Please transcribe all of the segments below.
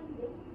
Sunday.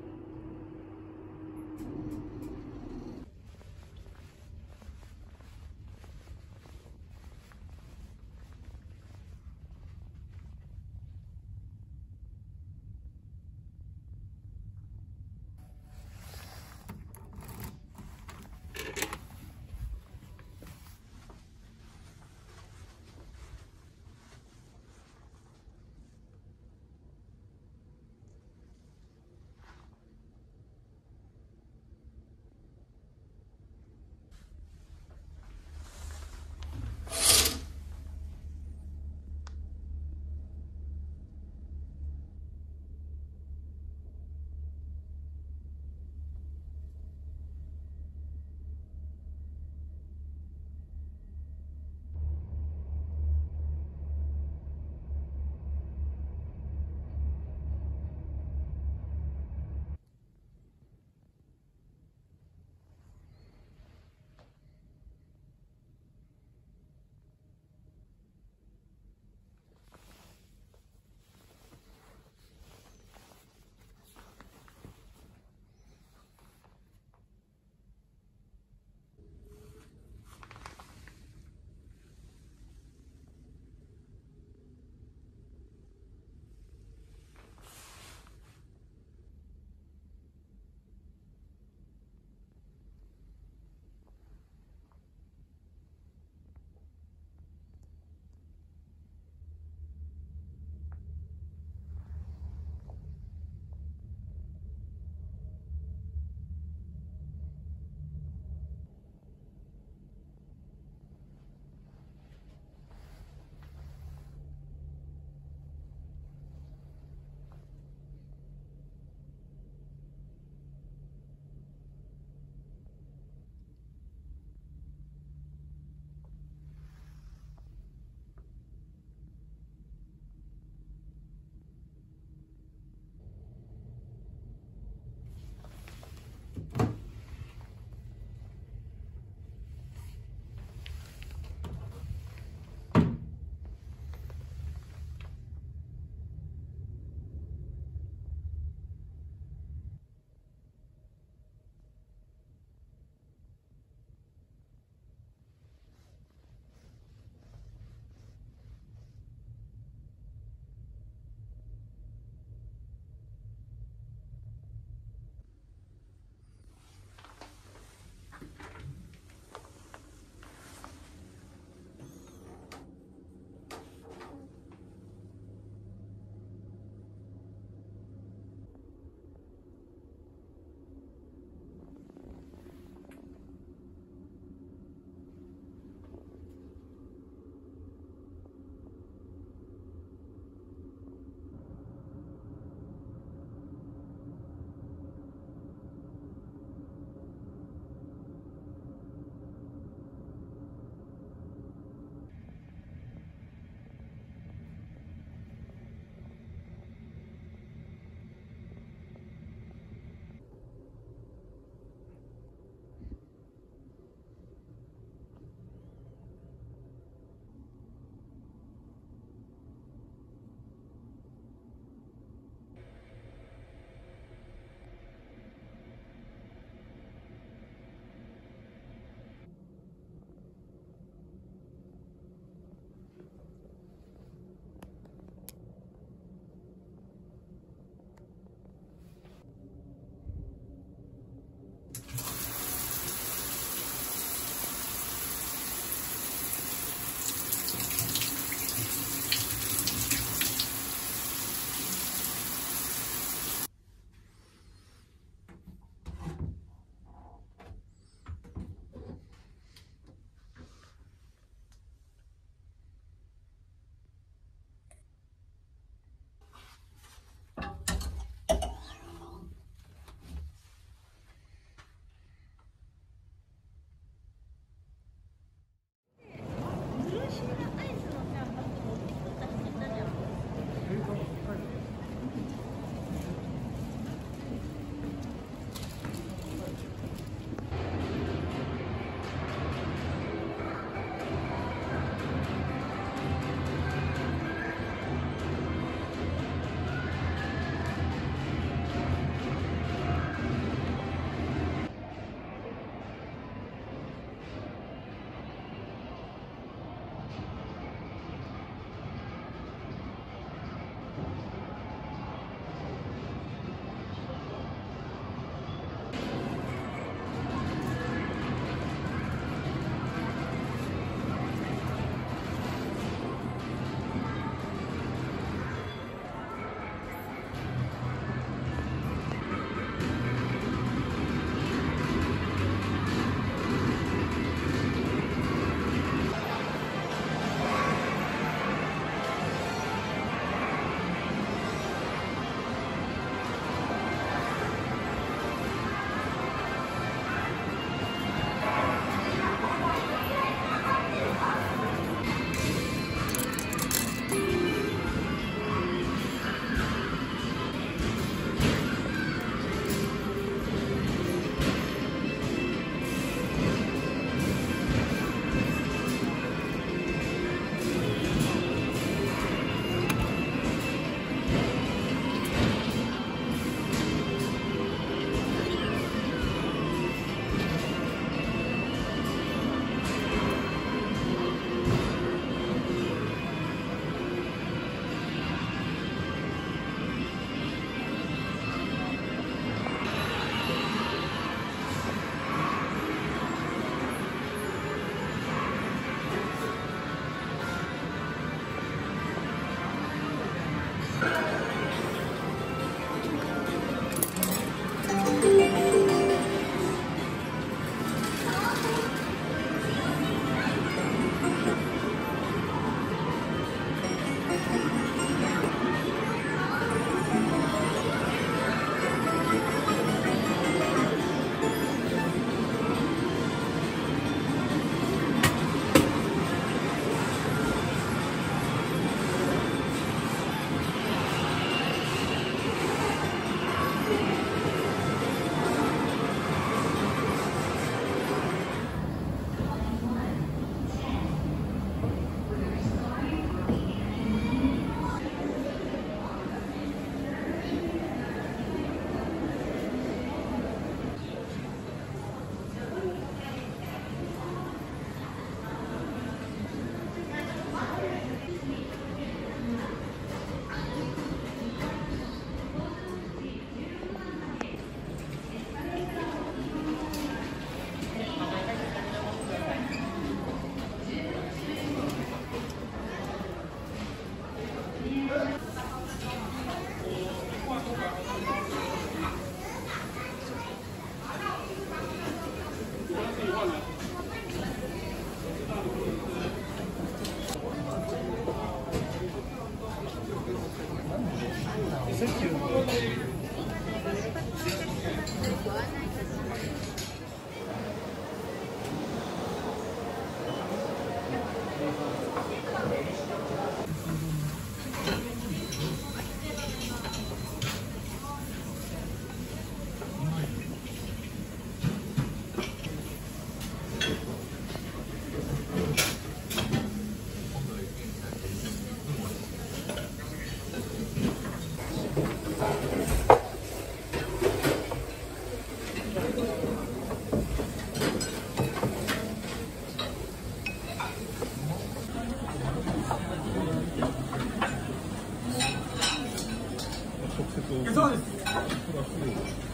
プ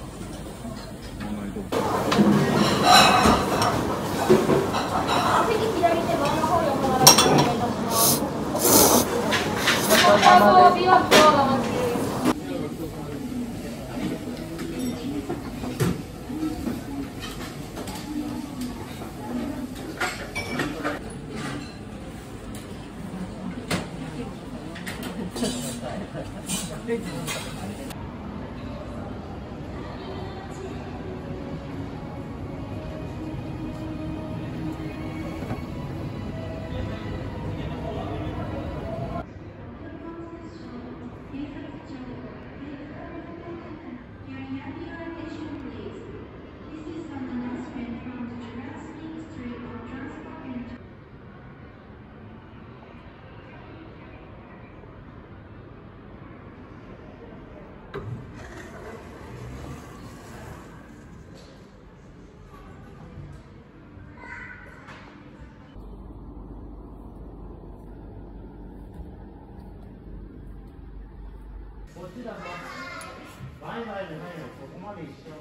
こっちだぞ。バイバイじゃないよ。ここまで一緒。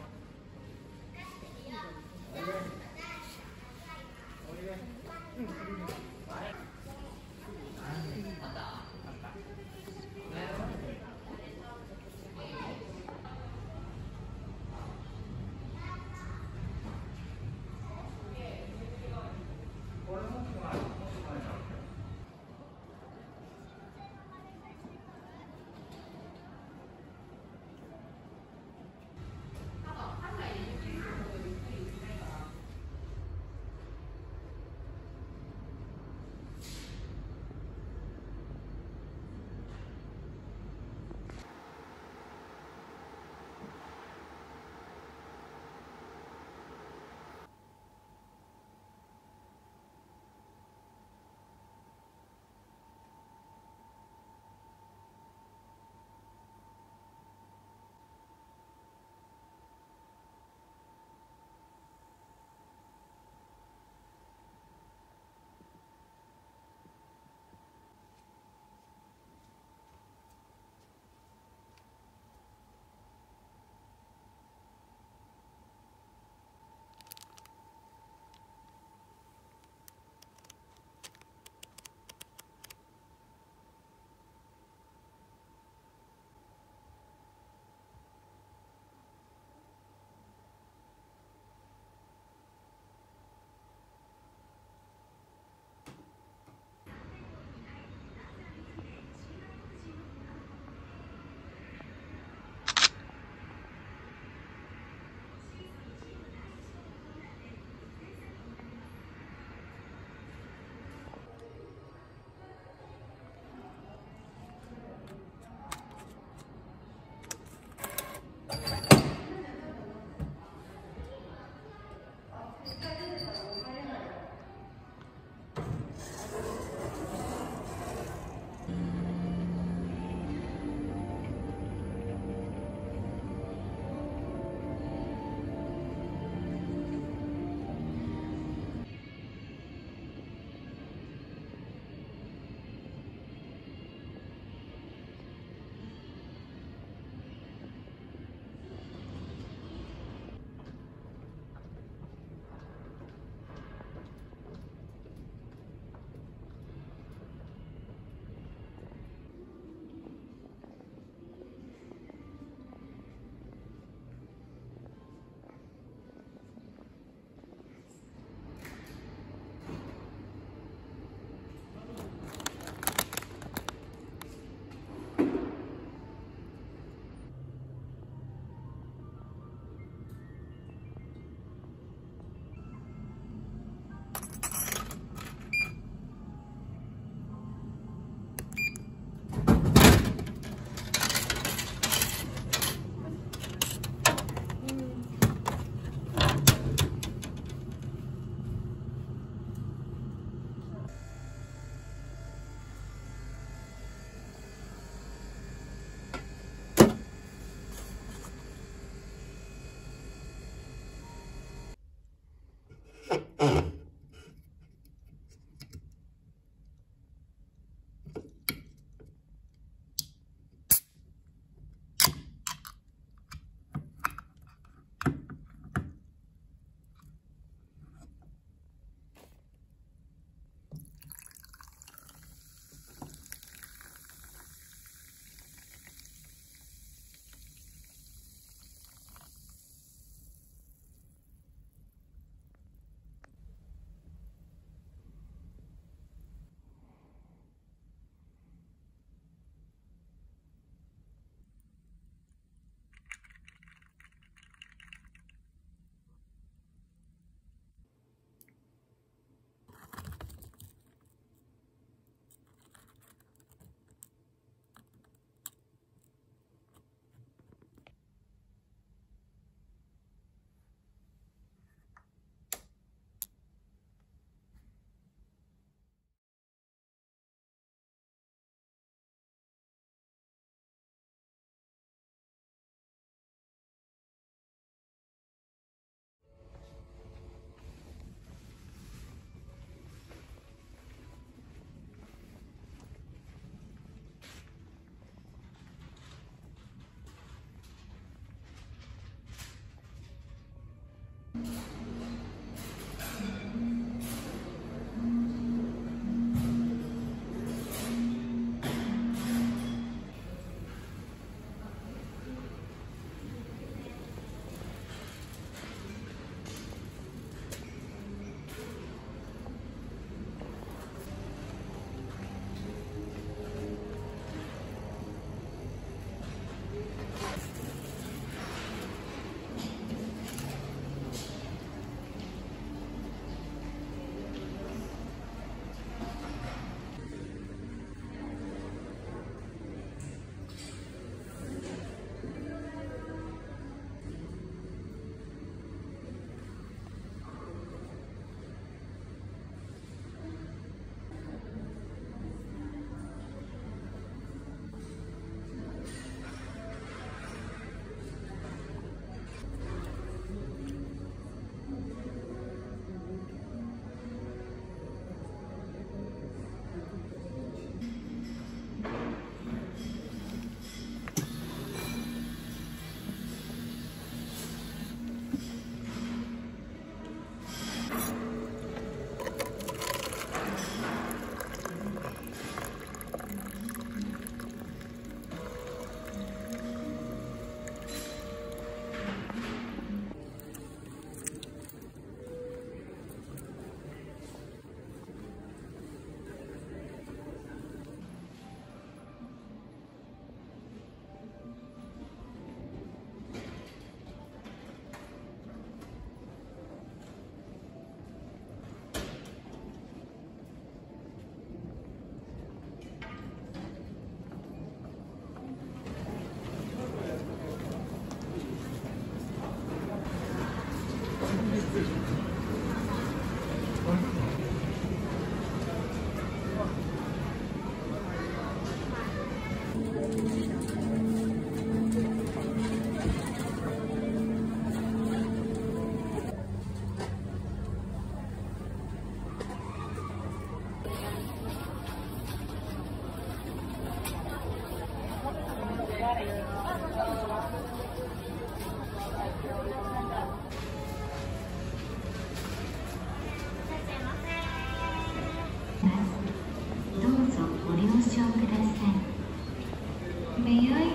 May I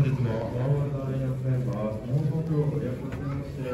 本日も大和大学メンバー、農作業をお約束して、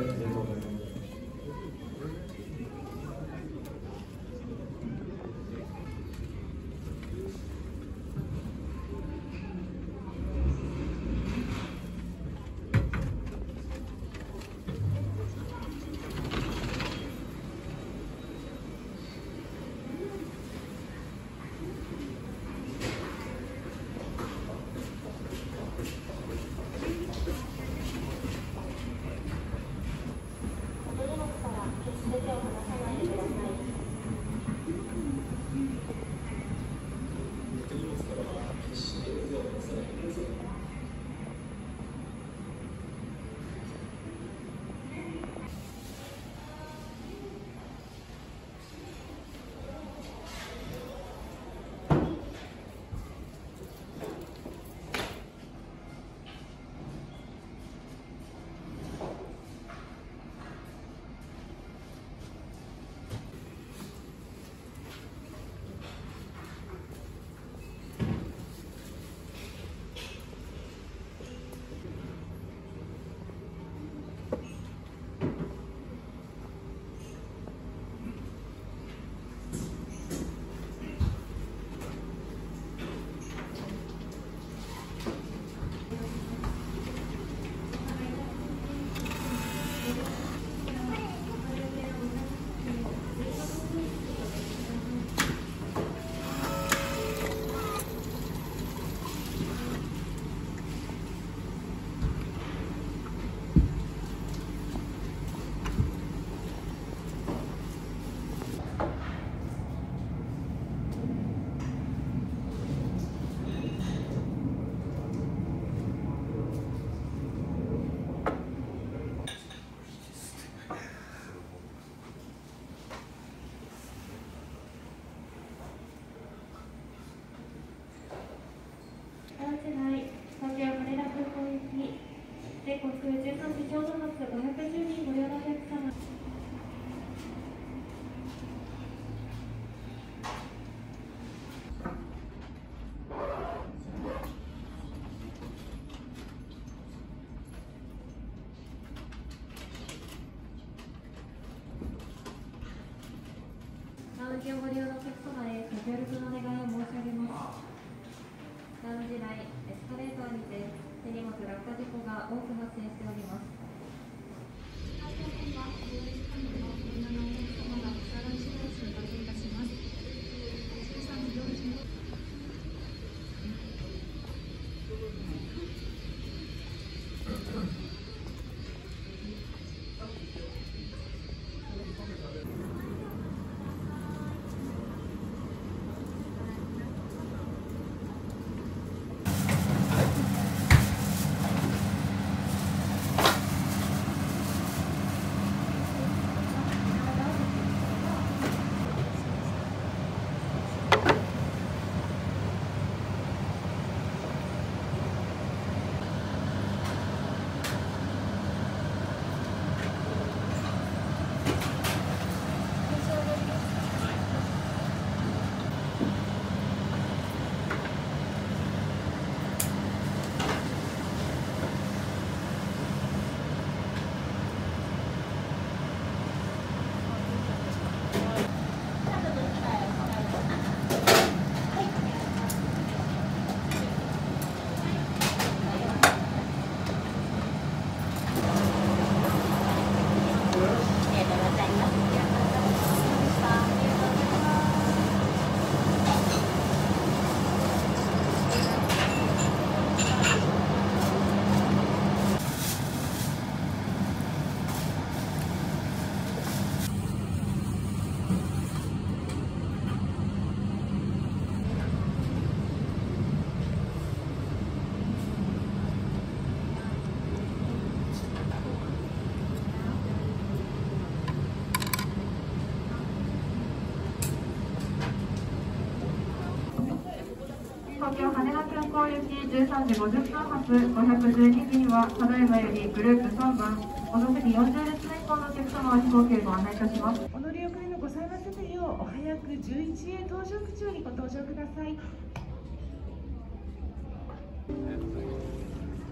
行行き13時50分発512便はただいまよりグループ3番遅くに40列目以降のお客様は飛行機へご案内いたします。お乗り遅れのございませぬようお早く11へ搭乗口よりご搭乗ください。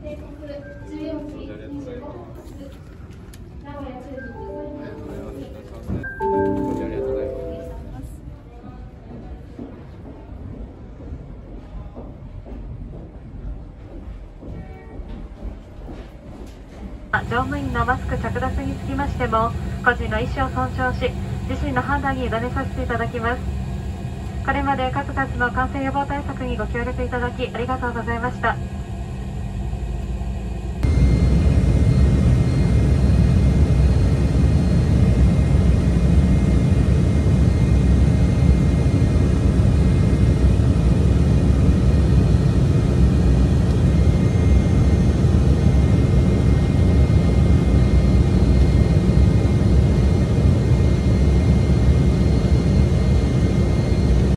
定刻14時25分発。名古屋中日のマスク着脱につきましても個人の意思を尊重し自身の判断に委ねさせていただきます。これまで数々の感染予防対策にご協力いただきありがとうございました。